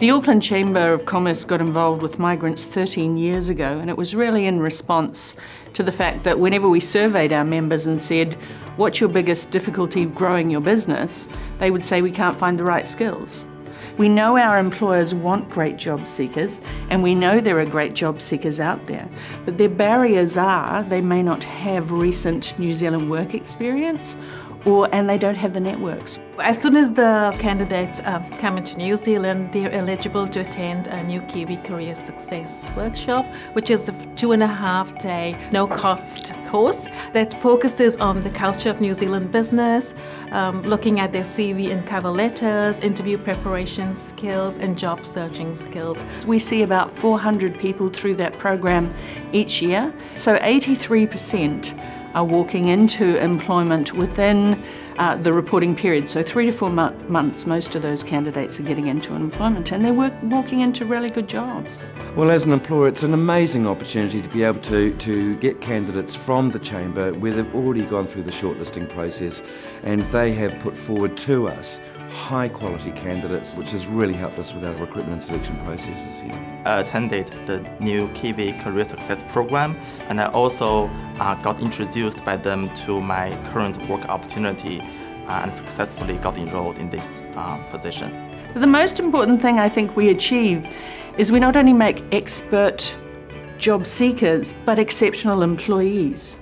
The Auckland Chamber of Commerce got involved with migrants 13 years ago, and it was really in response to the fact that whenever we surveyed our members and said, What's your biggest difficulty growing your business? they would say, We can't find the right skills. We know our employers want great job seekers, and we know there are great job seekers out there, but their barriers are they may not have recent New Zealand work experience or and they don't have the networks. As soon as the candidates um, come into New Zealand, they're eligible to attend a new Kiwi Career Success Workshop, which is a two and a half day, no cost course that focuses on the culture of New Zealand business, um, looking at their CV and cover letters, interview preparation skills, and job searching skills. We see about 400 people through that program each year, so 83% are walking into employment within uh, the reporting period. So, three to four mo- months, most of those candidates are getting into employment and they're work- walking into really good jobs. Well, as an employer, it's an amazing opportunity to be able to, to get candidates from the Chamber where they've already gone through the shortlisting process and they have put forward to us high quality candidates, which has really helped us with our recruitment and selection processes here. I attended the new Kiwi Career Success Program and I also uh, got introduced by them to my current work opportunity uh, and successfully got enrolled in this uh, position. The most important thing I think we achieve is we not only make expert job seekers but exceptional employees.